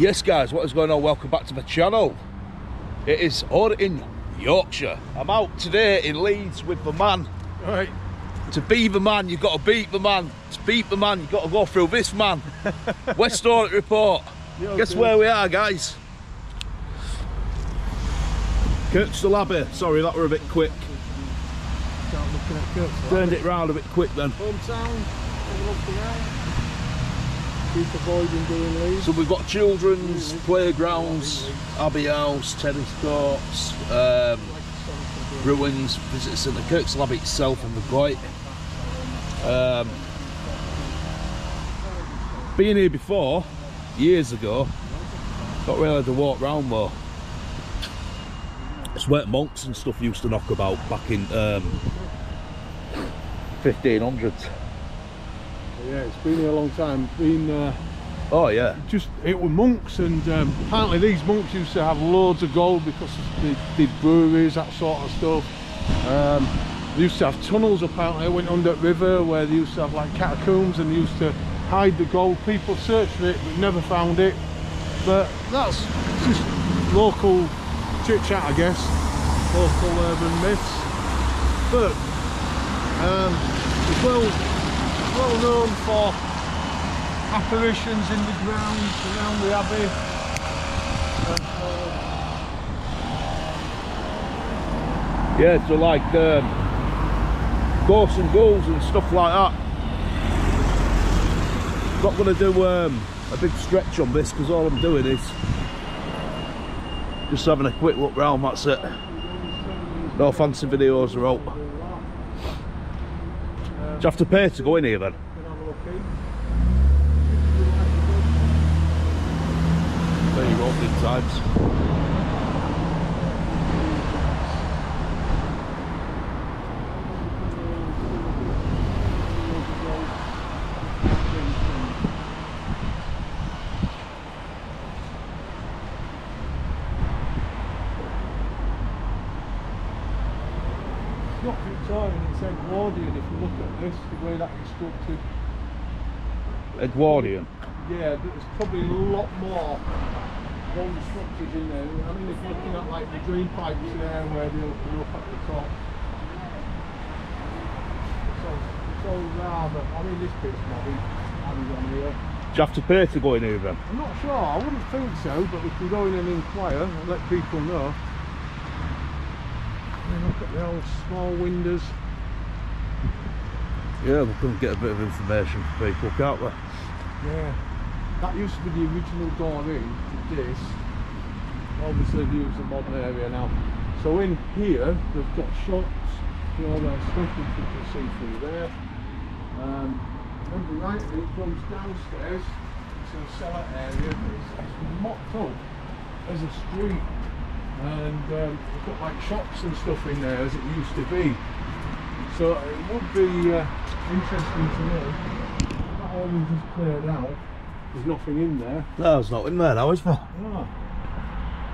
Yes guys, what is going on? Welcome back to the channel. It is all in Yorkshire. I'm out today in Leeds with the man. All right. To be the man, you've got to beat the man. To beat the man, you've got to go through this man. West Orlick Report. Guess okay. where we are, guys? Kirkstall Abbey. Sorry, that were a bit quick. Start looking at Turned it round a bit quick then. Hometown. Have a look around. Keep avoiding. So we've got children's playgrounds, Abbey House, tennis courts, um, ruins, visits in the Kirkstall Abbey itself and the Goit. Um, been here before, years ago, not really to walk round though. It's where monks and stuff used to knock about back in um, 1500s. Yeah, it's been here a long time. Been uh, Oh yeah, just it were monks, and um, apparently these monks used to have loads of gold because they did breweries, that sort of stuff. Um, they used to have tunnels apparently went under the river where they used to have like catacombs and used to hide the gold. People searched for it but never found it. But that's just local chit chat, I guess. Local urban myths. But um, it's well well known for apparitions in the grounds around the abbey. Yeah. So like um, ghosts and ghouls and stuff like that. Not going to do um, a big stretch on this because all I'm doing is just having a quick look round. That's it. No fancy videos are out. Do you have to pay to go in here then? can have a look in. There you go, opening times. It's not Victorian, it's Edwardian if you look at this, the that constructed. Edwardian. Yeah, but there's probably a lot more gold structures in there. I mean, if you're looking at like the drain pipes there where they open up at the top. It's all, it's rather, I mean, this bit's modern, added on here. Do you have to pay to go in here then? I'm not sure, I wouldn't think so, but we can go in and inquire and let people know. And look at the old small windows. Yeah, we can get a bit of information for people, can't we? Yeah, that used to be the original door in to this. Obviously, they use the modern area now. So in here, they've got shops, you know, their stuff which you can see through there. Um, remember rightly, it comes downstairs to a cellar area. It's, it's mocked up as a street, and um, they've got like shops and stuff in there as it used to be. So it would be uh, interesting to know that all we've just cleared out. There's nothing in there. No, there's not in there now, is there? Ah.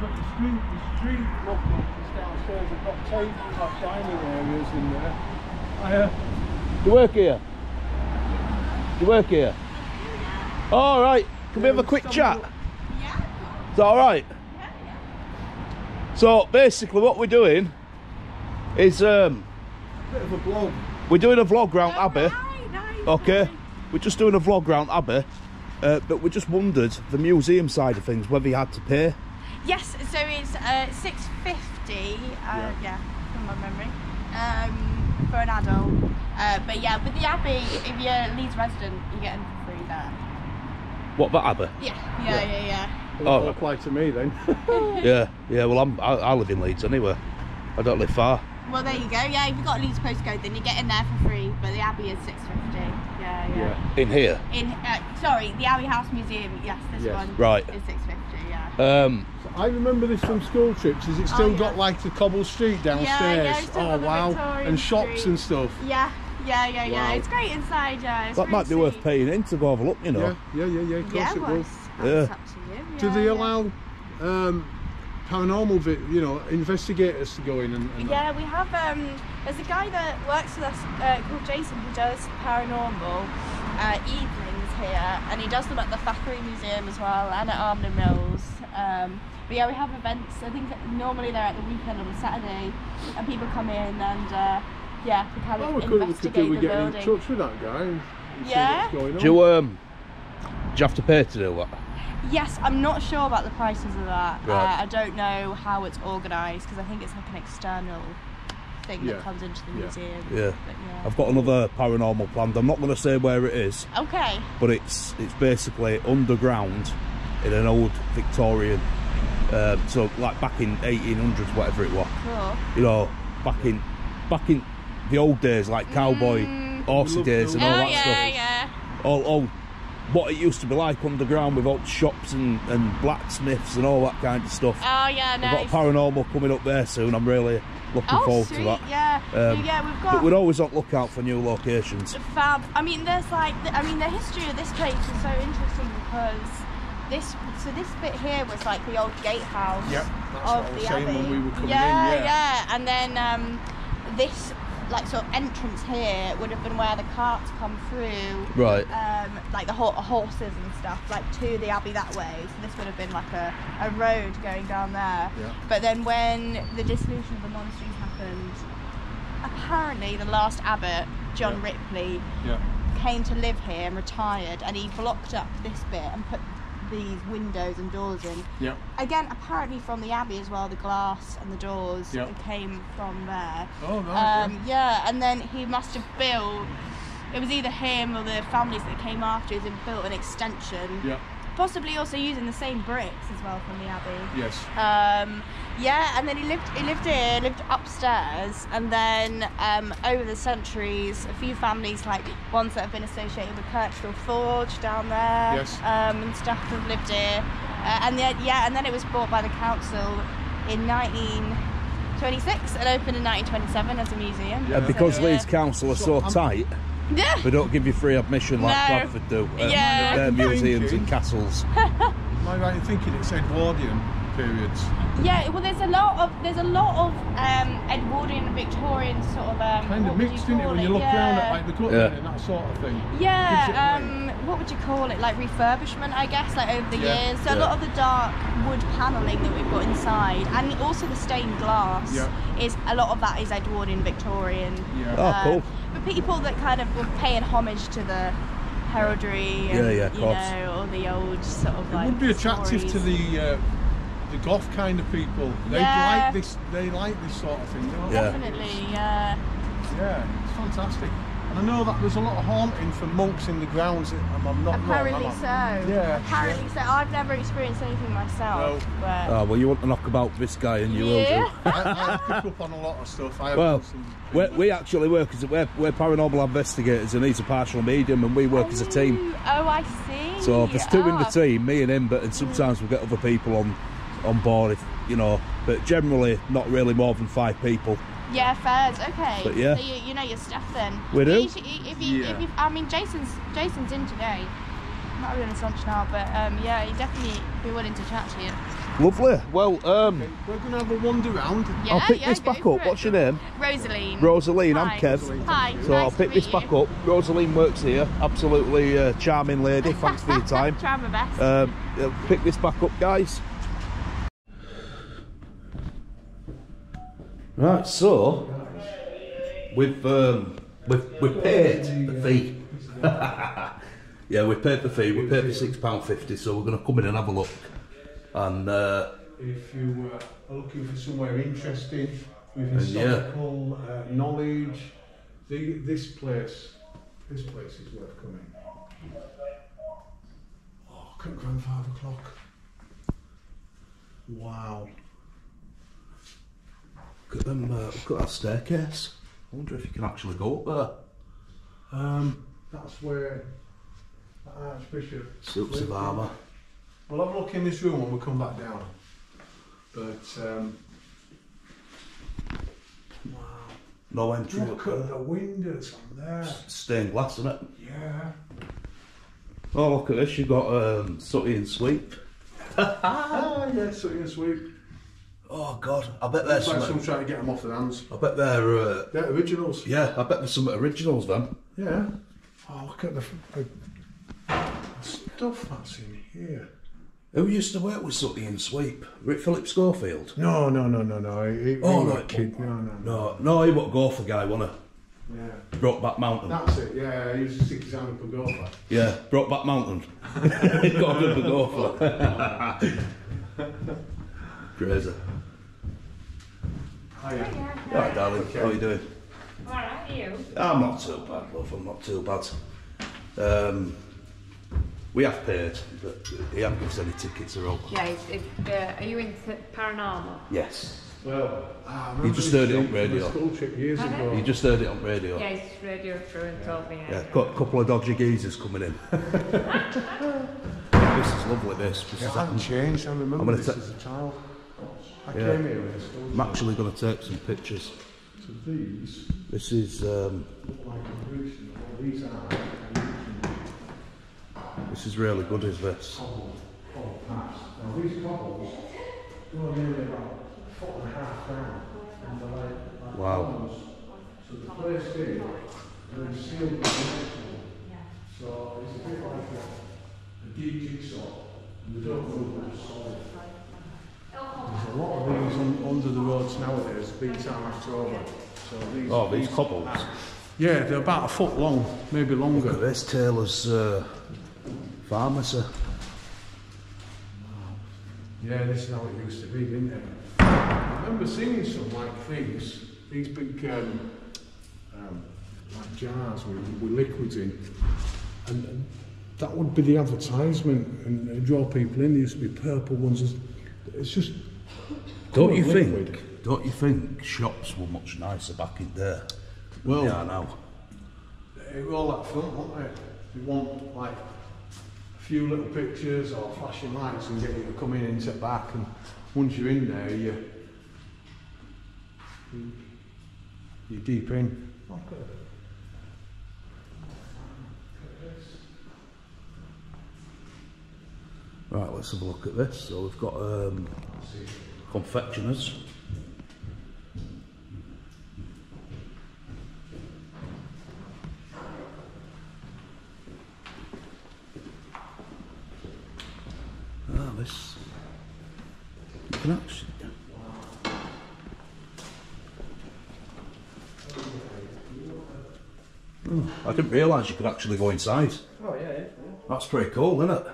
But the street, the street look is downstairs. They've got tables, like dining areas in there. I, uh, Do you work here? Do you work here? All right. Can we have a quick chat? have a look. Is that all right? So basically, what we're doing is um, bit of a blog. we're doing a vlog round Oh, Abbey. right, nice, Okay, nice. we're just doing a vlog round Abbey, uh, but we just wondered the museum side of things whether you had to pay. Yes, so it's uh, six fifty. Uh, yeah. from my memory. Um, for an adult. Uh, but yeah, with the Abbey, if you're a Leeds resident, you get in for free there. What about Abbey? Yeah, yeah, yeah, yeah. Will Oh. that apply to me then? Yeah, yeah. Well, I'm I, I live in Leeds anyway. I don't live far. Well, there you go. Yeah, if you've got a Leeds postcode, then you get in there for free. But the Abbey is six fifty. Yeah, yeah. In here, In uh, sorry, the Abbey House Museum. Yes, this Yes. one. Right. Is six fifty. Yeah. um, I remember this from school trips. Has it still Oh, yeah. got like the cobble street downstairs? yeah, it's still oh wow! Victorian And shops street. and stuff. Yeah, yeah, yeah, yeah. Wow. It's great inside. Yeah. It's that might be worth paying in to go have a look. You know. Yeah, yeah, yeah, yeah. Of course Yeah, it well, will. Yeah. up to you. Do they yeah. allow um, paranormal, vi- you know, investigators to go in and? and Yeah, we have. Um, there's a guy that works with us uh, called Jason who does paranormal. uh, evenings here, and he does them at the Thackray Museum as well and at Armley Mills. Um, but yeah, we have events. I think normally they're at the weekend on a Saturday, and people come in and uh, yeah, we kind of Well, we could, we could do with the getting building. in touch with that guy and see Yeah. what's going on. Do you um? Do you have to pay to do that? Yes, I'm not sure about the prices of that. Right. Uh, I don't know how it's organised because I think it's like an external thing Yeah. that comes into the Yeah. museum. Yeah. But yeah. I've got another paranormal planned. I'm not going to say where it is, Okay. but it's it's basically underground in an old Victorian. Uh, so like back in 1800s, whatever it was. Cool. You know, back in back in the old days, like cowboy, Mm. horsey days, and the- all Oh that yeah, stuff. yeah. All, all what it used to be like underground with all the shops and, and blacksmiths and all that kind of stuff. Oh yeah, We've nice. got paranormal coming up there soon. I'm really looking oh forward sweet, to that. yeah. Um, yeah, we've got. But we're always on lookout for new locations. fab. I mean, there's like, I mean, the history of this place is so interesting because this, so this bit here was like the old gatehouse Yep, that's of what I was the saying abbey. when we were coming in, yeah, yeah. and then um, this like sort of entrance here would have been where the carts come through. Right. um, like the ho- horses and stuff, like to the abbey that way. So this would have been like a, a road going down there. Yeah. But then when the dissolution of the monasteries happened, apparently the last abbot, John Yeah. Ripley, Yeah. came to live here and retired, and he blocked up this bit and put these windows and doors in. Yeah. Again, apparently from the abbey as well, the glass and the doors Yeah. came from there. Oh, right. Um, yeah, and then he must have built. It was either him or the families that came after him built an extension, yeah. Possibly also using the same bricks as well from the abbey. Yes. Um, yeah, and then he lived. He lived here, lived upstairs, and then um, over the centuries, a few families, like ones that have been associated with Kirkstall Forge down there, Yes. um, and stuff, have lived here. Uh, and then yeah, and then it was bought by the council in 1926 and opened in 1927 as a museum. Yeah. And because So, Leeds. Council are so So, um, tight, Yeah. they don't give you free admission like No. Bradford do. Uh, Yeah. Their museums and castles. Am I right in thinking it's Edwardian periods? Yeah, well, there's a lot of there's a lot of um, Edwardian and Victorian sort of um, Kind of mixed, you isn't it? When you look yeah. around at like the gutting Yeah. and that sort of thing. Yeah, away. um, what would you call it? Like refurbishment, I guess, like over the Yeah. years. So a lot of the dark wood panelling that we've got inside, and also the stained glass, Yeah. is a lot of that is Edwardian, Victorian. Yeah. Oh, Uh, cool. For people that kind of were paying homage to the heraldry, and, Yeah, yeah, you know, all the old sort of It like. would be attractive to the uh, the goth kind of people. They Yeah. like this. They like this sort of thing. Don't Yeah. Definitely, yeah. Yeah, it's fantastic. And I know that there's a lot of haunting for monks in the grounds. I'm, I'm not wrong, Apparently am I? so. Yeah. Apparently so. I've never experienced anything myself, but Oh, well, you want to knock about this guy and you Yeah. will do. I, I pick up on a lot of stuff. I Well, some we, we actually work as we're, we're paranormal investigators and he's a partial medium and we work as a team. Oh, oh I see. So there's two in the Oh. team, me and him, but and sometimes we'll get other people on on board, if you know. But generally, not really more than five people. Yeah, fairs. Okay. But yeah. So you, you know your stuff then. We do. You should- If you, Yeah. if you, I mean, Jason's Jason's in today. Not really on lunch now, but um, yeah, he'd definitely be willing to chat to you. Lovely. Well, um, Okay, we're going to have a wander round. Yeah, I'll pick yeah, this back up. it. What's your name? Rosaline. Rosaline. I'm Hi. Kev. Hi. So nice I'll to pick this meet back you. up. Rosaline works here. Absolutely uh, charming lady. Thanks for your time. Try my best. Um, pick this back up, guys. Right, so we've um, we've we've paid the fee. yeah, we've paid the fee. We paid the six pound fifty. So we're going to come in and have a look. And uh, If you are looking for somewhere interesting with And yeah. historical uh, knowledge, the, this place, this place is worth coming. Oh, look at grandfather clock. Wow. Look at them. Uh, look at that staircase. I wonder if you can actually go up Um, that's where the Archbishop. there. Suits of armour. We'll have a look in this room when we come back down. But um, wow, No entry look at the windows on there. Stained glass, isn't it? Yeah. Oh, look at this. You've got um, Sooty and Sweep. Ah, yeah, sitting and sweep. Oh God, I bet there's It's like some. some trying to get them off their hands. I bet they're. Uh, They're originals. yeah, I bet there's some originals then. Yeah. Oh, look at the, the, stuff that's in here. Who used to work with Sooty and Sweep? Rick Philip Schofield? No, no, no, no, no. He, he Oh, was no, a kid. No, no, no. No, no, he what Gopher guy, wasn't Yeah. he? Brokeback Mountain. That's it, yeah, he was a six exam for golfer. Yeah, Brokeback Mountain. Got a good for Gopher. Crazy. Hiya. Right, darling, how are you doing? Alright, you? I'm not too bad, love. I'm not too bad. Um, we have paid, but he hasn't given us any tickets or all. Yeah, it's, it, uh, are you into paranormal? Yes. Well, ah, You just heard it on radio. a school trip years Have ago. You just heard it on radio. Yeah, it's radio through and told me. Yeah, got a couple of dodgy geezers coming in. this is lovely. This. this It is, hasn't changed. I remember I'm this ta- as a child. I Yeah. came here with a school I'm actually going to take some pictures. So these This is um, like a bridge. Well, these are this is really good. Is this? cobble, cobble. Now these cobbles go nearly about a foot and a half down. And they're like, like Wow. columns. So the place here, they're sealed with. So it's a bit like a, a deep jigsaw. And they don't move them solid. There's a lot of these un, under the roads nowadays, being tarmacked over. So these, Oh, these cobbles. Yeah, they're about a foot long, maybe Look longer. at this Taylor's uh, pharmacy. Yeah, this is how it used to be, didn't it? I remember seeing some like things, these big um, um, like jars with, with liquids in, and, and that would be the advertisement and draw people in. There used to be purple ones. It's- It's just Don't you coloured think? Don't you think shops were much nicer back in there? Well- yeah, now. They were all that front, weren't they? You want like a few little pictures or flashing lights and get you to come in and sit back and once you're in there you you- you're deep in. Right, let's have a look at this. So we've got um, confectioners. Ah, this. You can actually. Oh, I didn't realise you could actually go inside. Oh yeah, yeah. That's pretty cool, isn't it?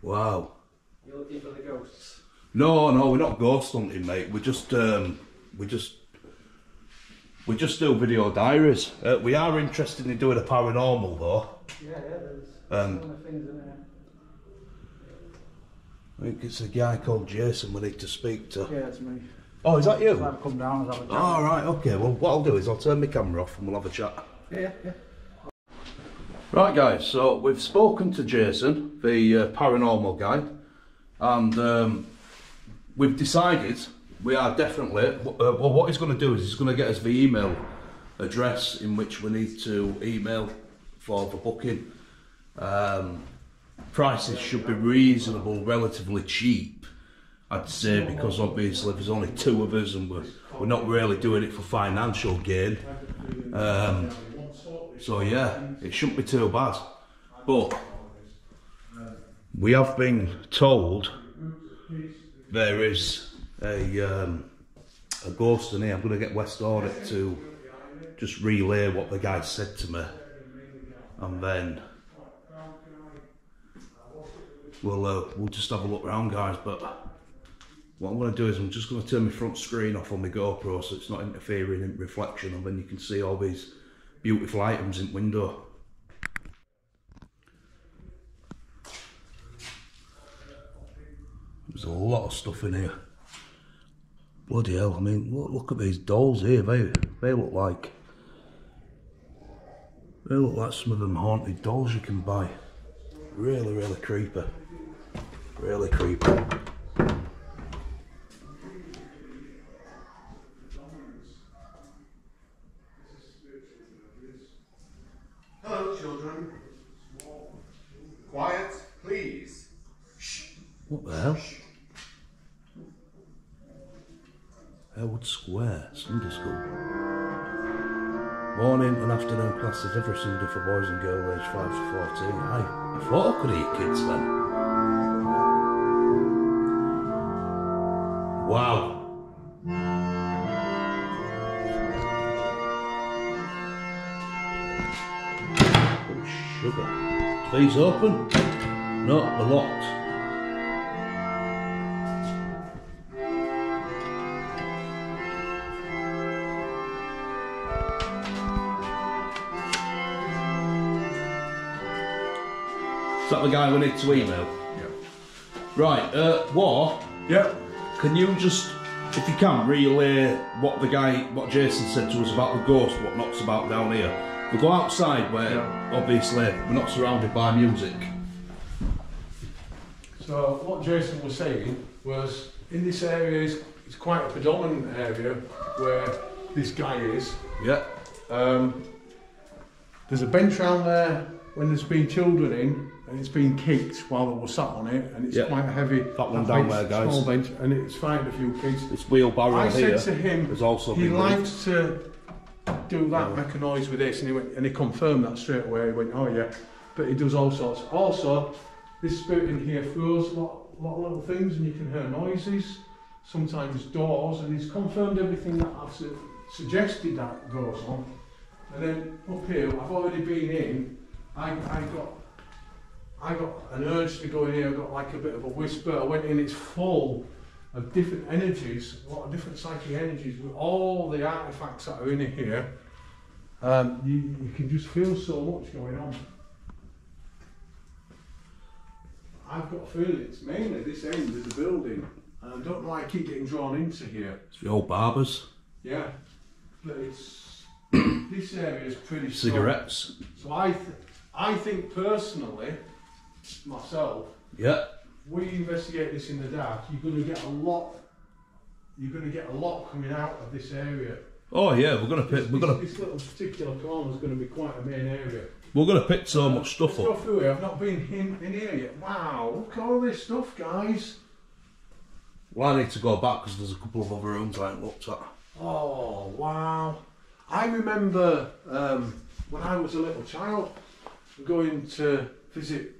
Wow. You're looking for the ghosts. No, no, we're not ghost hunting, mate. We just, um, we just, we just do video diaries. Uh, we are interested in doing a paranormal though. Yeah, yeah. There's Um, one of the things in there. I think it's a guy called Jason we need to speak to. Yeah, it's me. Oh, is that you? I've come down and have a chat. All right, okay. Well, what I'll do is I'll turn my camera off and we'll have a chat. Yeah, yeah, yeah. Right, guys. So we've spoken to Jason, the uh, paranormal guy, and um, we've decided we are definitely. Uh, well, what he's going to do is he's going to get us the email address in which we need to email for the booking. Um, prices should be reasonable, relatively cheap. I'd say because obviously there's only two of us and we're, we're not really doing it for financial gain. Um, so yeah, it shouldn't be too bad. But we have been told there is a um, a ghost in here. I'm going to get West Audit to just relay what the guy said to me, and then we'll uh, we'll just have a look round, guys. But what I'm going to do is I'm just going to turn my front screen off on my GoPro so it's not interfering in reflection, and then you can see all these beautiful items in window. There's a lot of stuff in here. Bloody hell, I mean, look, look at these dolls here, they, they look like, they look like some of them haunted dolls you can buy. Really, really creepy. Really creepy. Hello, children. Quiet, please. What the hell? Elwood Square, Sunday School. Morning and afternoon classes every Sunday for boys and girls aged 5 to 14. I, I thought I could eat kids then. Wow. Oh, sugar. These open? No, they're locked. The guy we need to email? Right, uh, War, Yeah. can you just, if you can, relay what the guy, what Jason said to us about the ghost, what knocks about down here? We go outside where, Yeah. obviously, we're not surrounded by music. So what Jason was saying was in this area is it's quite a predominant area where this guy is. Yeah. Um, there's a bench round there when there's been children in and it's been kicked while they were sat on it and it's Yeah. quite heavy. That one down there, guys. Small bench and it's frightened a few kids. It's wheelbarrow I here said to him has also he likes to do that, make a noise with this, and he went and he confirmed that straight away. He went, oh yeah, but he does all sorts. Also, this spirit in here throws a lot, lot of little things, and you can hear noises. Sometimes doors, and he's confirmed everything that I've su- suggested that goes on. And then up here, I've already been in. I, I got. I got an urge to go in here, I got like a bit of a whisper. I went in, it's full of different energies, a lot of different psychic energies with all the artifacts that are in here. Um, you, you can just feel so much going on. I've got a feeling it's mainly this end of the building. And I don't know why I keep getting drawn into here. It's the old barbers, Yeah. But it's this area is pretty strong. cigarettes. So I th- I think personally, myself, Yeah. we investigate this in the dark, you're going to get a lot. You're going to get a lot coming out of this area. Oh yeah, we're gonna pick. We're this, gonna this little particular corner is going to be quite a main area. we're gonna pick so much stuff up. here. I've not been in, in here yet. Wow, look at all this stuff, guys. Well, I need to go back because there's a couple of other rooms I haven't looked at. Oh wow! I remember um, when I was a little child going to visit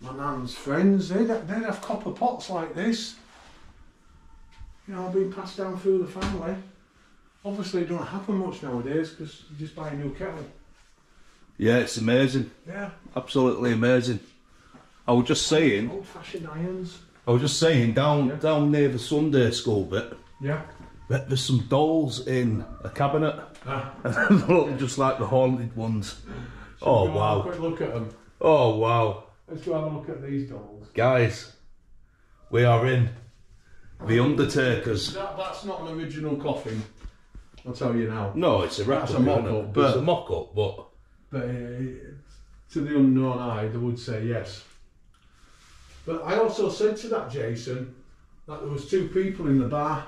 my nan's friends. They'd, they'd have copper pots like this. You know, being passed down through the family. Obviously, it don't happen much nowadays because you just buy a new kettle. Yeah, it's amazing. Yeah, Absolutely amazing. I was just saying. old-fashioned irons. I was just saying down Yeah. down near the Sunday school bit. Yeah. that There's some dolls in a cabinet. Ah. And they look just like the haunted ones. Oh Go have a wow. quick look at them. Oh wow. Let's go have a look at these dolls. Guys, we are in the Undertakers. That, that's not an original coffin. I'll tell you now. No, it's a That's replica. a mock-up, but- it's a mock up, but But uh, to the unknown eye, they would say yes. But I also said to that Jason that there was two people in the bar,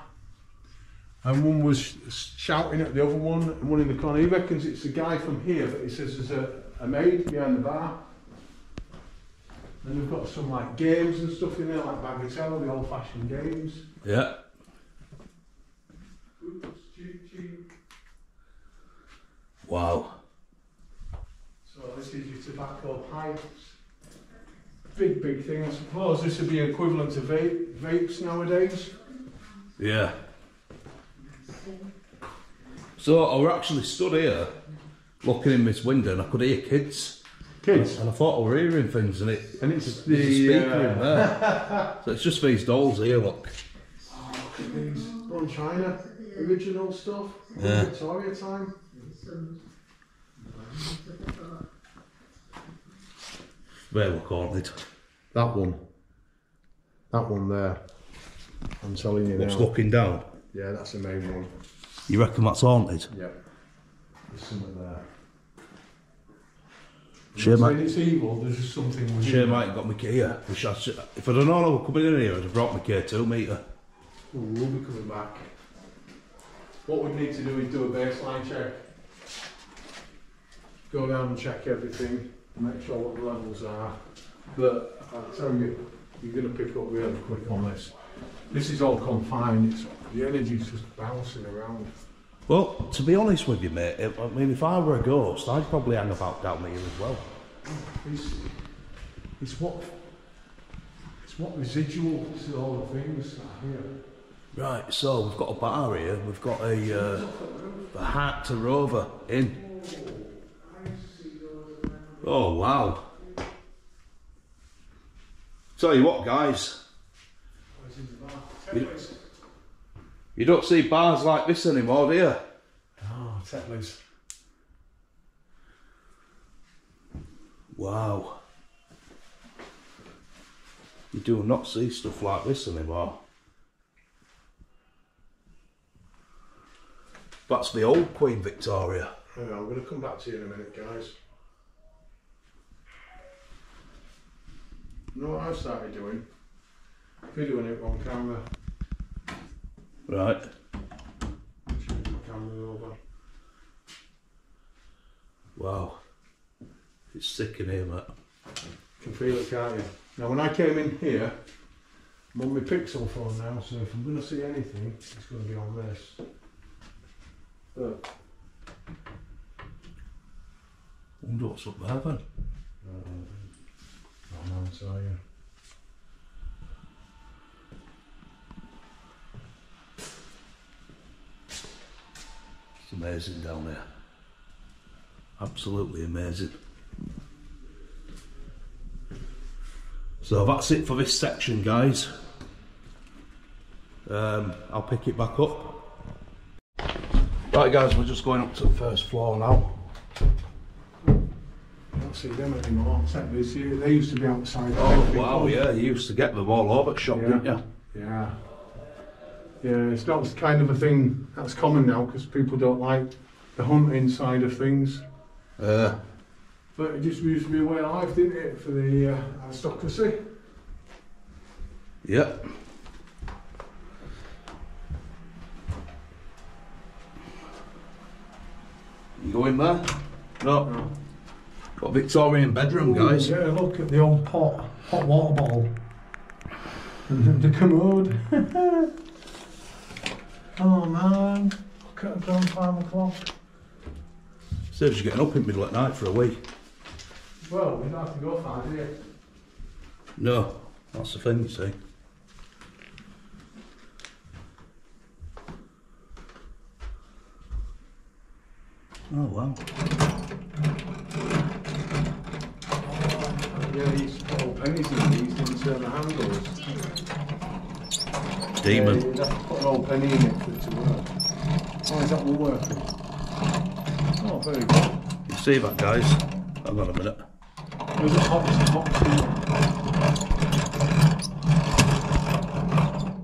and one was shouting at the other one, and one in the corner. He reckons it's a guy from here, but he says there's a, a maid behind the bar. And they've got some like games and stuff in there, like bagatelle, the old-fashioned games. yeah. Oops, cheep, cheep. Wow. So this is your tobacco pipes. Big, big thing. I suppose this would be equivalent to vape, vapes nowadays. Yeah. So I were actually stood here looking in this window and I could hear kids. Kids. And I thought I were hearing things and it And it's there's a the, speaker uh, in there. so it's just these dolls here, look. Look at these. From China. Original stuff. Yeah. Victoria time. Where we're haunted. That one. That one there. I'm telling you What's now. looking down? Yeah, that's the main one. You reckon that's haunted? Yep. There's something there. So I- it's evil, there's just something within Shame it. Got my key here. Wish I should- If I'd have known I was coming in here, I'd have brought my K2 meter. Ooh, we'll be coming back. What we need to do is do a baseline check. Go down and check everything, make sure what the levels are. But I'll tell you, you're going to pick up really quick on this. This is all confined, it's The energy's just bouncing around. Well, to be honest with you, mate, I mean, if I were a ghost, I'd probably hang about down here as well. It's, it's what it's what residual to all the things that are here. Right, so we've got a bar here. We've got a uh, a hat to Rover in. Oh wow! Tell you what, guys, you, you don't see bars like this anymore, do you? Oh, Tetley's. Wow! You do not see stuff like this anymore. That's the old Queen Victoria. Yeah, I'm going to come back to you in a minute, guys. You know what I've started doing? Videoing it on camera. Right. Change my camera over. Wow. It's sick in here, mate. You can feel it, can't you? Now, when I came in here, I'm on my Pixel phone now, so if I'm going to see anything, it's going to be on this. Look. Wonder what's up there then. Uh, oh, no, sorry. It's amazing down there. Absolutely amazing. So that's it for this section, guys. Um, I'll pick it back up. Right, guys, we're just going up to the first floor now. I don't see them anymore. They used to be outside. Oh, wow, yeah, you used to get them all over the shop, Yeah. didn't you? Yeah. Yeah, it's not kind of a thing that's common now because people don't like the hunting side of things. Uh, But it just used to be a way of life, didn't it, for the uh, aristocracy? Yep. You go in there? No. Got a Victorian bedroom, guys. Yeah, look at the old pot, hot water bottle. And the commode. oh man, look at a grandfather clock. Saves you getting up in the middle at night for a week. Well, we don't have to go far, do you? No, that's the thing, you see. Oh wow. Yeah, these old pennies in these didn't turn the handles. Demon. Yeah, you'd have to put an old penny in it for it to work. Oh, is that all working? Oh, very good. You see that, guys? Hang on a minute. There's a hot, hot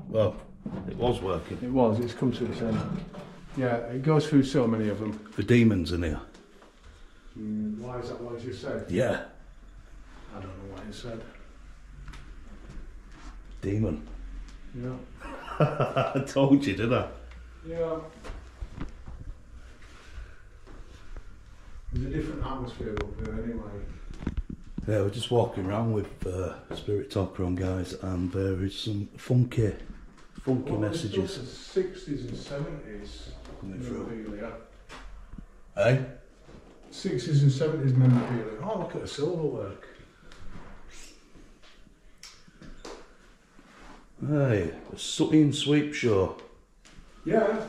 Well, it was working. It was, it's come to its end. Yeah, it goes through so many of them. The demons in here. Mm, why is that what you said? Yeah. I don't know what you said. Demon. Yeah. I told you, didn't I? Yeah. There's a different atmosphere up there anyway. Yeah, we're just walking around with uh, Spirit Talker on, guys, and there is some funky, funky Well, messages 60s and 70s coming memorabilia. Eh? 60s and 70s memorabilia. Oh, look at the silverwork. Hey, a Sooty and Sweep show. Yeah.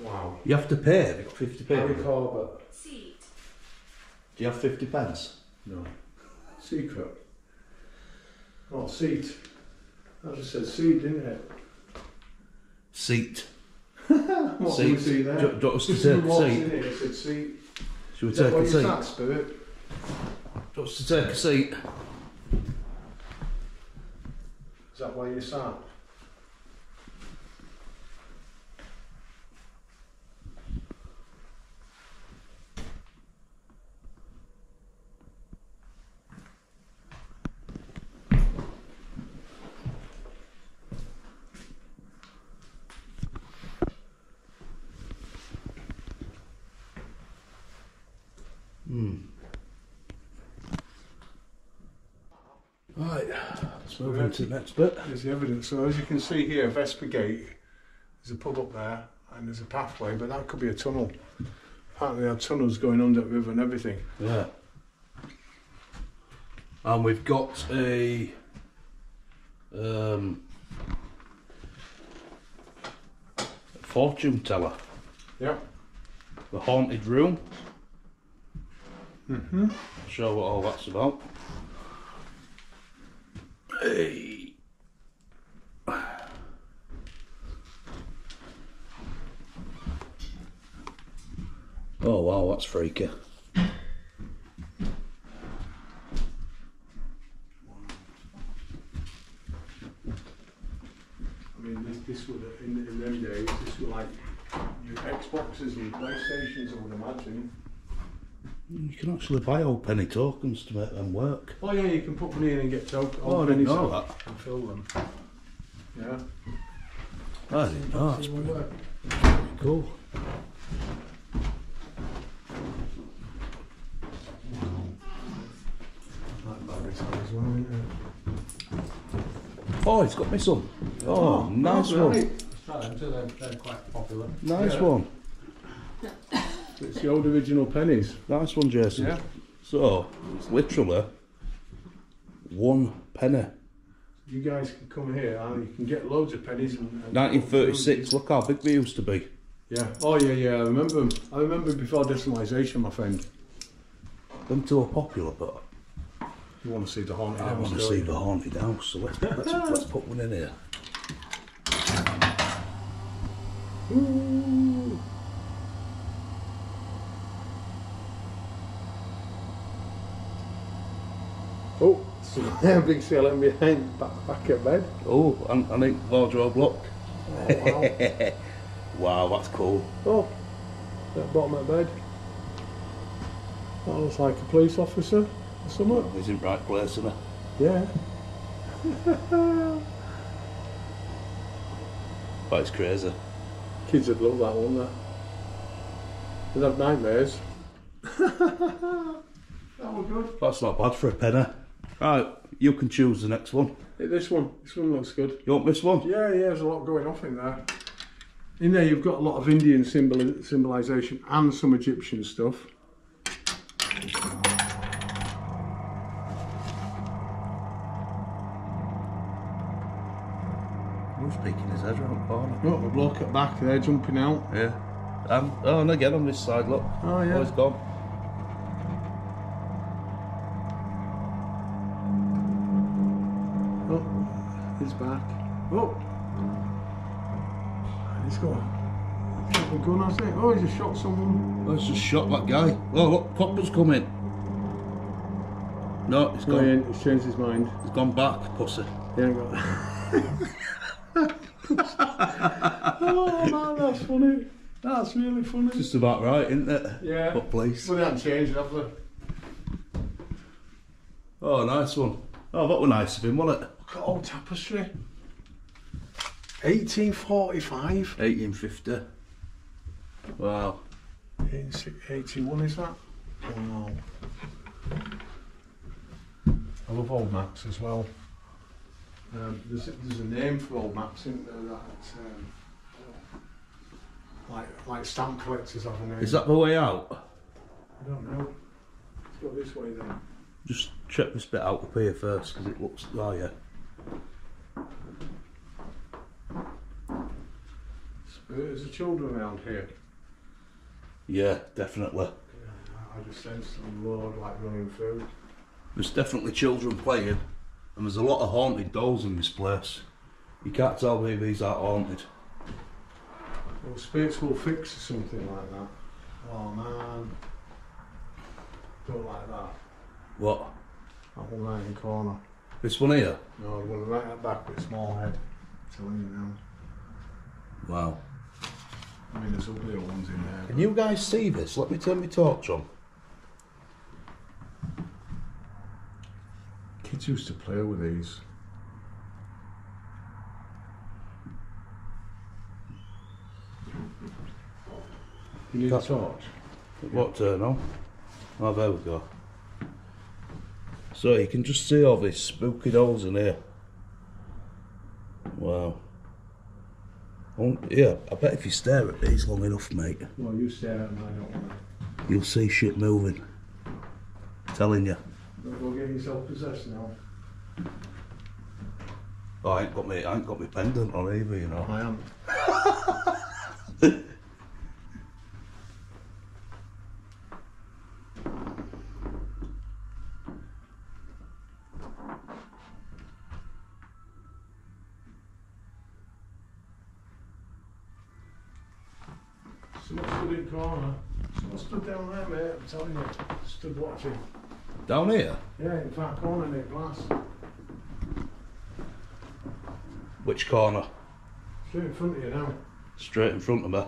Wow. You have to pay. Have you got 50 p? Harry Do you have 50 pence? No. Secret. Oh, seat. I just said seat, didn't it? Seat. What Seat. can we see there? Do, do you want us to take a seat? here, it said seat. Should we Is that take what a you seat? sat, Spirit? Do you want us to take a seat? Is that why you sat? Hmm. Right, let's move on to the next bit. There's the evidence. So as you can see here, Vesper Gate There's a pub up there, and there's a pathway, but that could be a tunnel. Apparently, they had tunnels going under the river and everything. Yeah. And we've got a um, fortune teller, Yeah. the haunted room. Mm-hmm. Show what all that's about. Hey. Oh wow, that's freaky. I mean, this, this would in, in them days, this would like your Xboxes and PlayStations, I would imagine. You can actually buy old penny tokens to make them work. Oh yeah, you can put money in and get token. Oh, I didn't know that. And fill them. Yeah. I didn't know. That's See what work. pretty cool. That battery's on as well, isn't it? Oh, he's got me some. Oh, oh nice oh, one. right. Try them too, they're, they're. Nice Yeah. one. It's the old original pennies. Nice one, Jason. Yeah. So, it's literally one penny. You guys can come here and you can get loads of pennies. And, and 1936. Look how big they used to be. Yeah. Oh yeah, yeah. I remember them. I remember before decimalisation, my friend. Them two are popular, but You want to see the haunted I house? want to see you? the haunted house. So let's let's, let's put one in here. Ooh. Oh, so big ceiling behind back, back at bed. Oh, and I think wardrobe look. Oh, wow. Wow, that's cool. oh, that bottom of bed. That looks like a police officer or something. He's in right place, isn't he? Yeah. But it's crazy. Kids would love that, wouldn't they? They'd have nightmares. that was good. That's not bad for a penny. Right, you can choose the next one. Hey, this one, this one looks good. You want this one? Yeah, yeah, there's a lot going off in there. In there, you've got a lot of Indian symbol symbolisation and some Egyptian stuff. Who's peeking his head around the corner? Look, the bloke at back there jumping out. Yeah. Um, oh, and again on this side, look. Oh, yeah. Oh, he's gone. Oh, he's back. Oh, And he's got a gun, has he? Oh, he's just shot someone. Oh, he's just shot that guy. Oh, look, Copper's coming. No, he's No, gone. he ain't. He's changed his mind. He's gone back, pussy. He ain't got. oh man, that's funny. That's really funny. Just about right, isn't it? Yeah. But please. Well, they haven't changed, have they? Oh, nice one. Oh, that was nice of him, wasn't it? Look at old tapestry. 1845. 1850. Wow. 81 is that? Wow. I love old maps as well. Um, there's, there's a name for old maps, isn't there? That, um, like, like stamp collectors have a name. Is that the way out? I don't know. Let's go this way then. Just check this bit out up here first, because it looks. Oh, yeah. There's a children around here. Yeah, definitely. I just sense some road like running through. There's definitely children playing, and there's a lot of haunted dolls in this place. You can't tell me these aren't haunted. Well, spirits will fix or something like that. Oh man. Don't like that. What? That one right in the corner. This one here? No, the one right at the back with a small head. telling you now. Wow. I mean, there's uglier ones in there. Can you guys see this? Let me turn my torch on. Kids used to play with these. You need a That's- torch? What turn on? Oh, there we go. So you can just see all these spooky dolls in here. Wow. Won't- Yeah, I bet if you stare at these long enough, mate, Well, you stare at them, I don't want you'll see shit moving. Telling you. to. Don't go getting yourself possessed now. Oh, I ain't got me, I ain't got me pendant on either, you know. I am. Stood watching. Down here? Yeah, in far corner near glass. Which corner? Straight in front of you now. Straight in front of me.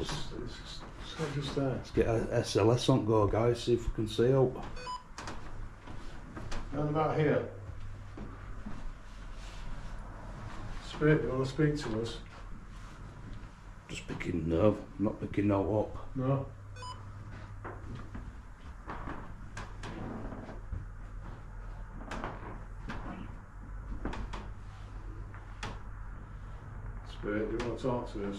It's, it's, it's not just there. Let's get a SLS on go, guys, see if we can see out. Round about here. Spirit, you want to speak to us? Just picking no, not picking no up. No. Do you want to talk to us?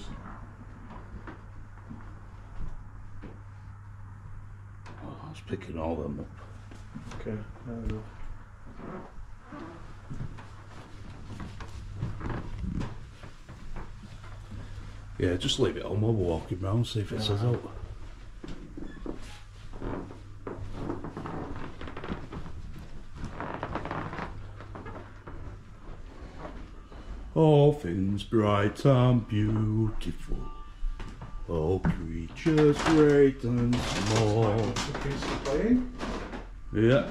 Oh, I was picking all them up. Okay, fair enough. Yeah, just leave it on while we're walking round, see if it says out. All things bright and beautiful, all creatures great and small. Yeah.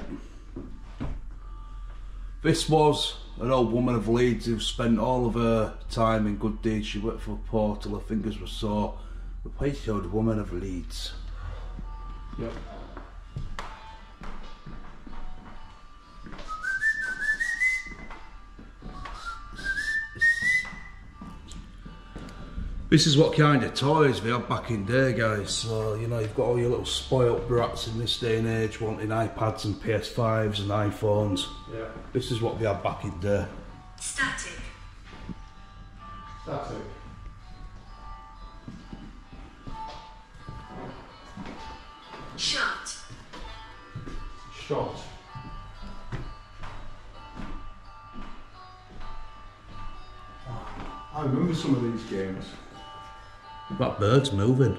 This was an old woman of Leeds who spent all of her time in good deeds. She worked for a port till her fingers were sore. The place showed Woman of Leeds. Yep. This is what kind of toys we had back in day, guys. So, you know, you've got all your little spoilt brats in this day and age wanting iPads and PS5s and iPhones. Yeah. This is what we had back in day. Static. Static. Shot. Shot. Ah, I remember some of these games. That bird's moving.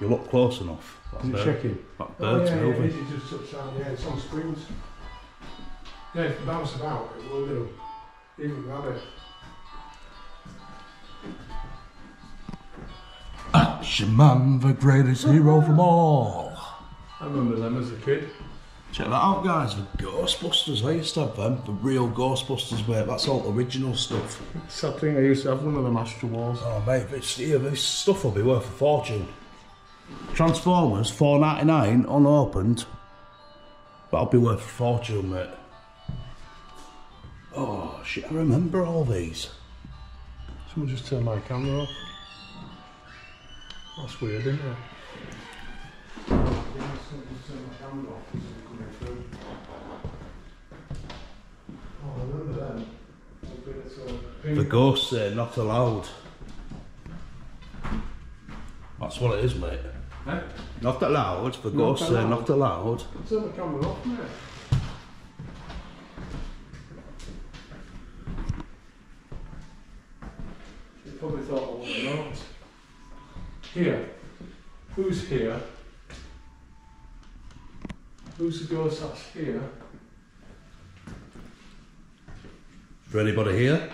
You look close enough. That Is it bird- checking? That oh, bird's oh, yeah, moving. Yeah, it is, it just touched down. Yeah, it's on screens. Yeah, if you bounce about, it will do. Even grab it. Action Man, the greatest hero of them all. I remember them as a kid. Check that out, guys. The Ghostbusters. I used to have them. The real Ghostbusters, mate. That's all original stuff. Sad thing, I used to have one of them Astro Wars. Oh, mate, this, yeah, this stuff will be worth a fortune. Transformers, four ninety nine, unopened. That'll be worth a fortune, mate. Oh shit! I remember all these. Someone just turned my camera off. That's weird, isn't it? The ghosts say not allowed. That's what it is, mate. Eh? Not allowed. The ghosts say not allowed. Turn the camera off, mate. You probably thought I was not. Here. Who's here? Who's the ghost that's here? For anybody here?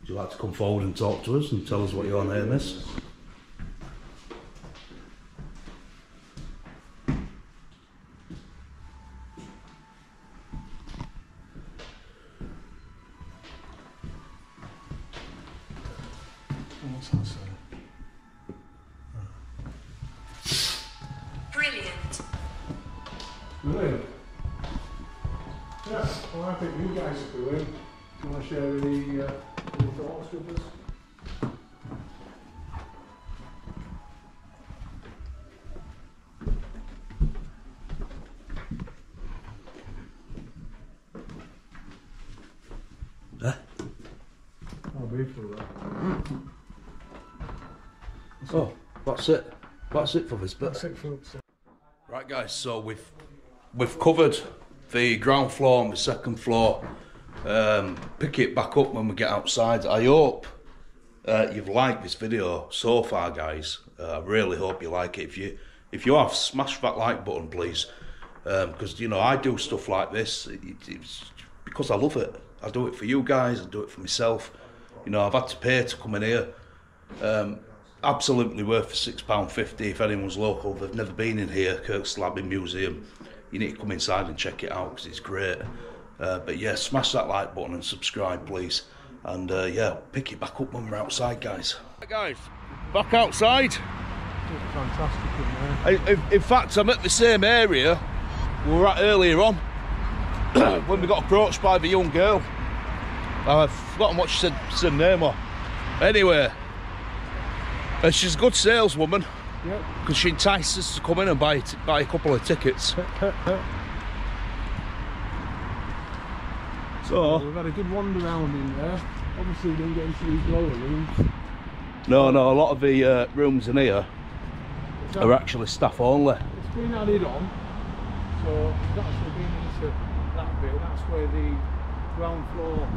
Would you like to come forward and talk to us and tell us what your name is? It for this bit. That's it, folks. Right, guys. So we've we've covered the ground floor and the second floor. Um, pick it back up when we get outside. I hope uh, you've liked this video so far, guys. Uh, I really hope you like it. If you if you have, smash that like button, please, Um, because you know I do stuff like this. It, it's because I love it. I do it for you guys. I do it for myself. You know, I've had to pay to come in here. Um, absolutely worth six pound fifty if anyone's local. They've never been in here, Kirkstall Abbey Museum. You need to come inside and check it out because it's great. Uh, but yeah, smash that like button and subscribe, please. And uh, yeah, pick it back up when we're outside, guys. guys, back outside. It's fantastic in there. In, in fact, I'm at the same area we were at earlier on when we got approached by the young girl. I've forgotten what she said, said her name was. Anyway, uh, she's a good saleswoman Yep. because she enticed us to come in and buy buy a couple of tickets. So We've had a good wander around in there. Obviously, we didn't get into these lower rooms. no, no, a lot of the uh, rooms in here are actually staff only. it's been added on, so it's actually been into that bit. That's where the ground floor,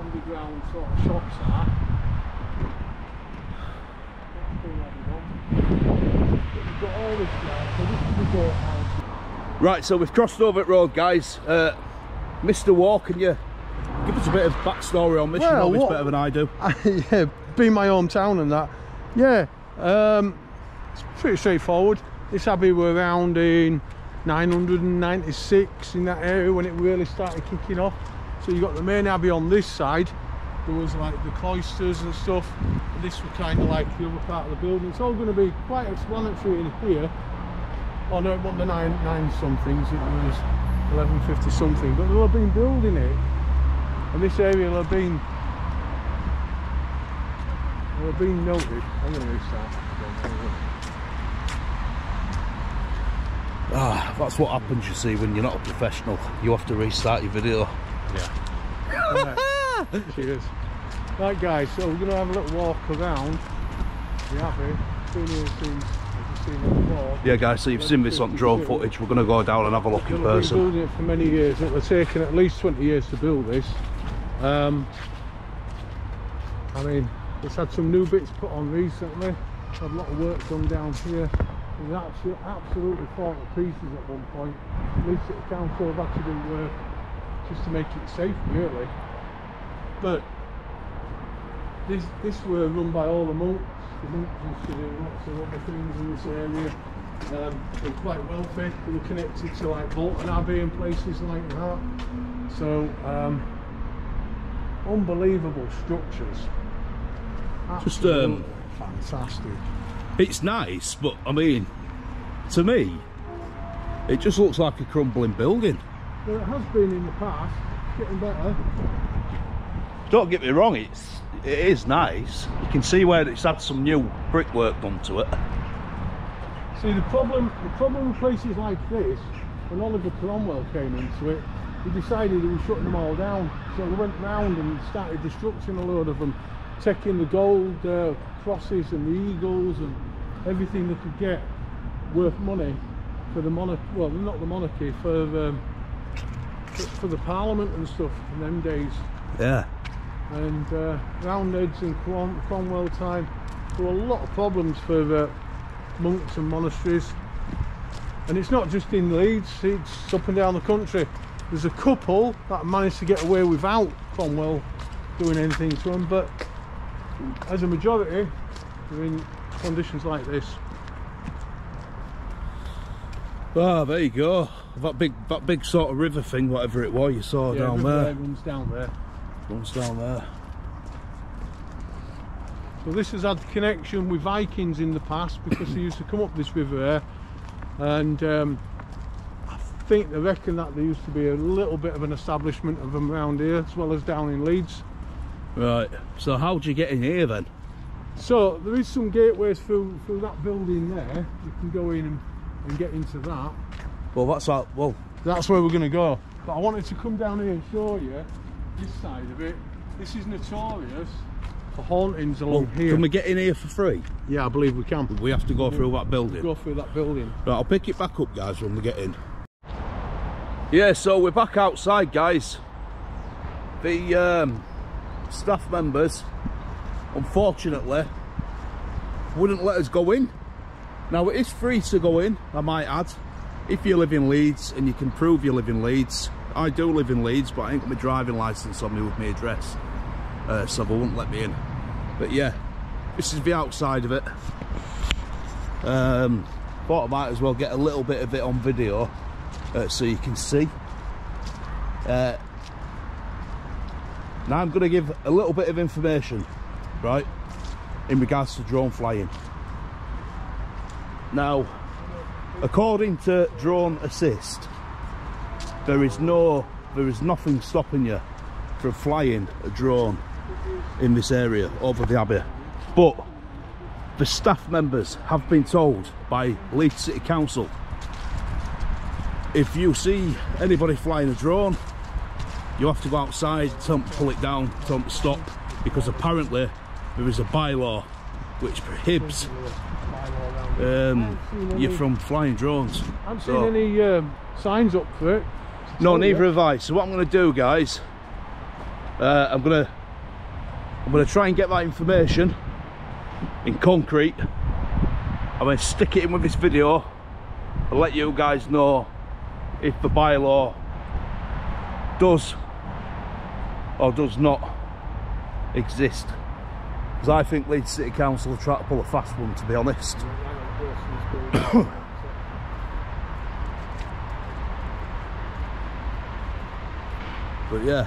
underground sort of shops are. That's been added on. But we've got all this now, so this is the gatehouse. Right, so we've crossed over at road, guys. Uh, Mr. War, can you give us a bit of backstory on this? you Well, know this what- better than I do. yeah, being my hometown and that. Yeah, um, it's pretty straightforward. This abbey were around in 996 in that area when it really started kicking off. So you got the main abbey on this side. There was like the cloisters and stuff. And this was kind of like the other part of the building. It's all going to be quite explanatory in here. Oh no, it wasn't the nine nine somethings. It was 1150 something. But they'll have been building it, and this area will have been well, being noted, I'm going to restart. Ah, that's what happens, you see, when you're not a professional. You have to restart your video. Yeah. Cheers. Right, guys, so we're going to have a little walk around the Abbey. Been here since, as you've seen it before. Yeah, guys, so you've seen this on drone footage. We're going to go down and have a look in They've been person. building it for many years. It was taking at least 20 years to build this. Um, I mean, it's had some new bits put on recently. Had a lot of work done down here. It was actually absolutely falling to pieces at one point. At least the council have had to do work just to make it safe, really. But this this were run by all the monks. The monks used to do lots of other things in this area. Um, they're quite wealthy. They were connected to like Bolton Abbey and places like that. So um, unbelievable structures. Just, um, fantastic. It's nice, but I mean, to me, it just looks like a crumbling building. Well, it has been in the past. It's getting better. Don't get me wrong, it's it is nice. You can see where it's had some new brickwork done to it. See the problem the problem with places like this, when Oliver Cromwell came into it, he decided he was shutting them all down. So they went round and started destructing a load of them, taking the gold uh, crosses and the eagles and everything they could get worth money for the monarchy. Well, not the monarchy, for um, for, for the parliament and stuff in them days. Yeah. And uh, Roundheads in Crom- Cromwell time, there were a lot of problems for uh, monks and monasteries. And it's not just in Leeds, it's up and down the country. There's a couple that managed to get away without Cromwell doing anything to them, but as a majority, they're in conditions like this. Ah, there you go. That big, that big sort of river thing, whatever it was, you saw Yeah, down River there. Runs down there. Down there. So this has had connection with Vikings in the past because they used to come up this river here, and um, I think they reckon that there used to be a little bit of an establishment of them around here as well as down in Leeds. Right. So how'd you get in here then? So there is some gateways through through that building there. You can go in and, and get into that. Well, that's out. Well, That's where we're going to go. But I wanted to come down here and show you this side of it. This is notorious for hauntings Well, along here. can we get in here for free? Yeah, I believe we can. We have to go through that building. Go through that building. Right, I'll pick it back up, guys, when we get in. Yeah, so we're back outside, guys. The um, staff members, unfortunately, wouldn't let us go in. Now, it is free to go in, I might add, if you live in Leeds and you can prove you live in Leeds. I do live in Leeds, but I ain't got my driving licence on me with my address, uh, so they won't let me in. But yeah, this is the outside of it. Um, thought I might as well get a little bit of it on video uh, so you can see. Uh, now I'm going to give a little bit of information, right, in regards to drone flying. Now, according to Drone Assist, there is no, there is nothing stopping you from flying a drone in this area over the Abbey. But the staff members have been told by Leeds City Council if you see anybody flying a drone you have to go outside to pull it down to stop because apparently there is a bylaw which prohibits um, you from flying drones I haven't So- seen any um, signs up for it. No Oh, neither yeah. have I. So what I'm going to do guys uh, I'm going to I'm going to try and get that information in concrete. I'm going to stick it in with this video and let you guys know if the bylaw does or does not exist. Because I think Leeds City Council are trying to pull a fast one to be honest but yeah.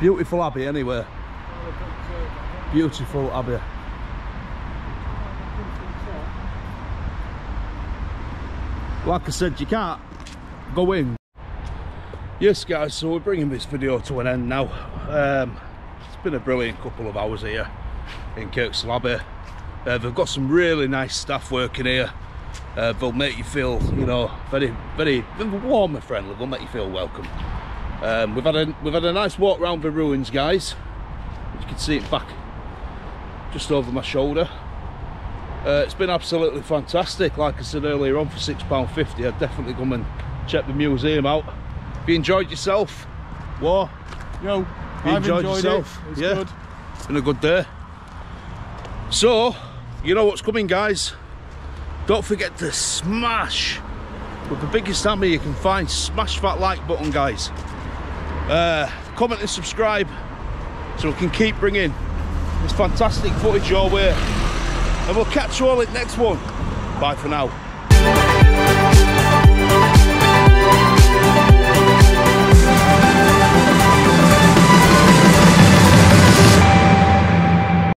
Beautiful abbey anyway beautiful abbey. Like I said you can't go in. Yes guys so we're bringing this video to an end now. Um, it's been a brilliant couple of hours here in Kirkstall Abbey. Uh, they've got some really nice staff working here. Uh, they'll make you feel you know very very warm and friendly. They'll make you feel welcome um, we've had a we've had a nice walk around the ruins guys you can see it back just over my shoulder uh, it's been absolutely fantastic. Like I said earlier on, for £6.50, I'd definitely come and check the museum out. If you enjoyed yourself, war, Yo, you I've enjoyed, enjoyed yourself, it. It's yeah, good. been a good day. So, you know what's coming, guys. Don't forget to smash with the biggest hammer you can find. Smash that like button, guys. Uh, comment and subscribe so we can keep bringing this fantastic footage your way. And we'll catch you all in the next one. Bye for now.